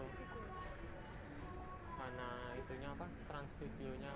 itu. Mana itunya apa? Trans studionya